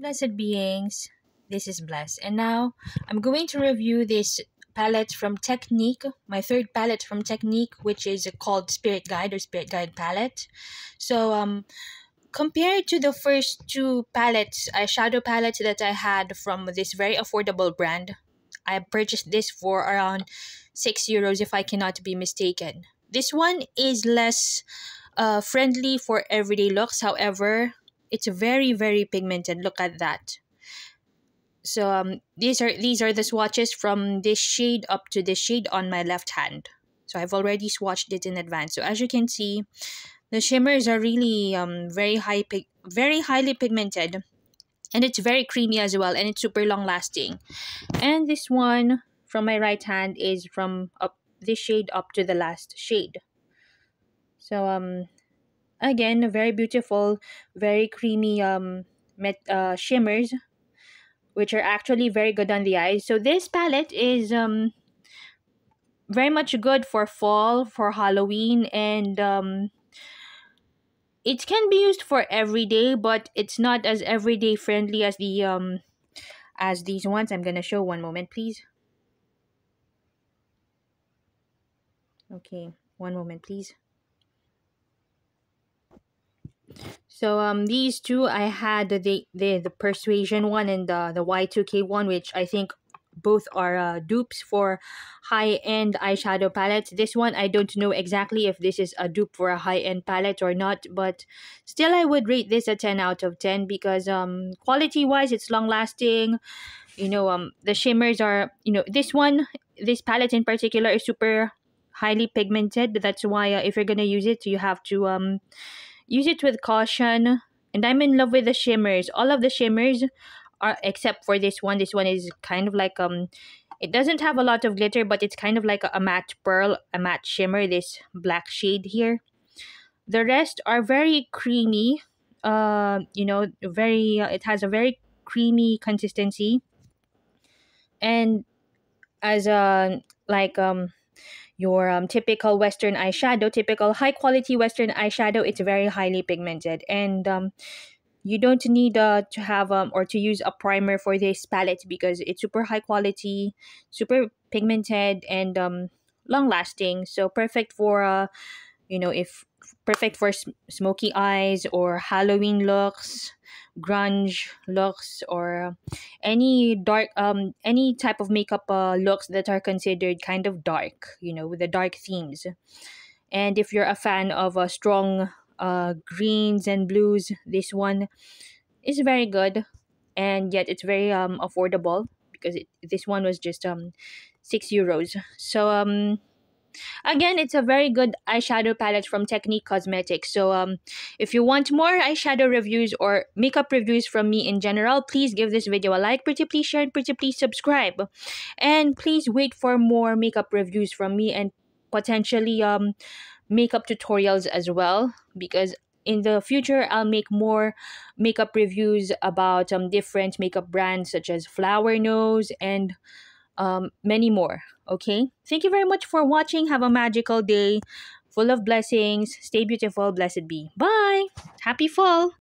Blessed beings, this is Bless, and now I'm going to review this palette from Technic, my third palette from Technic, which is called Spirit Guide or Spirit Guide palette. So, um, compared to the first two palettes, a shadow palettes that I had from this very affordable brand, I purchased this for around 6 euros if I cannot be mistaken. This one is less uh, friendly for everyday looks, however, it's very very pigmented. Look at that. So um these are these are the swatches from this shade up to this shade on my left hand. So i've already swatched it in advance. So as you can see the shimmers are really um very high pig very highly pigmented. And it's very creamy as well and it's super long lasting and this one from my right hand is from up this shade up to the last shade. So um again very beautiful very creamy um met, uh, shimmers which are actually very good on the eyes. So this palette is um very much good for fall for halloween and um it can be used for every day but it's not as everyday friendly as the um as these ones. I'm gonna show one moment please. Okay one moment please So um these two I had the the the persuasion one and the the Y2K one which I think both are uh, dupes for high-end eyeshadow palettes. This one I don't know exactly if this is a dupe for a high-end palette or not, but still I would rate this a 10 out of 10 because um quality-wise it's long-lasting. You know, um the shimmers are, you know, this one this palette in particular is super highly pigmented. That's why uh, if you're to use it, you have to um use it with caution. And I'm in love with the shimmers. All of the shimmers are except for this one. This one is kind of like um it doesn't have a lot of glitter, but it's kind of like a, a matte pearl, a matte shimmer, this black shade here. The rest are very creamy. Uh, you know, very uh, it has a very creamy consistency. And as a like um your um, typical Western eyeshadow, typical high quality Western eyeshadow, it's very highly pigmented. And um, you don't need uh, to have um, or to use a primer for this palette because it's super high quality, super pigmented, and um, long lasting. So perfect for, uh, you know, if perfect for smoky eyes or Halloween looks grunge looks or any dark um any type of makeup uh, looks that are considered kind of dark you know with the dark themes. And if you're a fan of uh, strong uh greens and blues this one is very good and yet it's very um affordable because it, this one was just um 6 euros. So um Again, it's a very good eyeshadow palette from Technic Cosmetics. So um, if you want more eyeshadow reviews or makeup reviews from me in general, please give this video a like, pretty please share, and pretty please subscribe. And please wait for more makeup reviews from me and potentially um, makeup tutorials as well because in the future i'll make more makeup reviews about um, different makeup brands such as Flower Knows and um, many more. Okay. Thank you very much for watching. Have a magical day full of blessings. Stay beautiful. Blessed be. Bye. Happy fall.